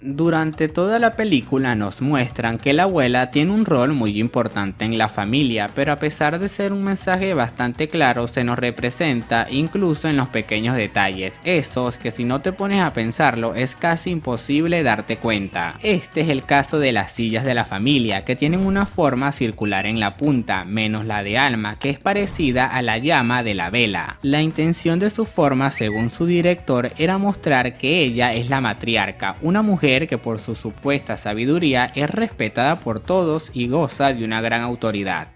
Durante toda la película nos muestran que la abuela tiene un rol muy importante en la familia, pero a pesar de ser un mensaje bastante claro, se nos representa incluso en los pequeños detalles, esos que si no te pones a pensarlo es casi imposible darte cuenta. Este es el caso de las sillas de la familia, que tienen una forma circular en la punta, menos la de Alma, que es parecida a la llama de la vela. La intención de su forma, según su director, era mostrar que ella es la matriarca, una mujer que por su supuesta sabiduría es respetada por todos y goza de una gran autoridad.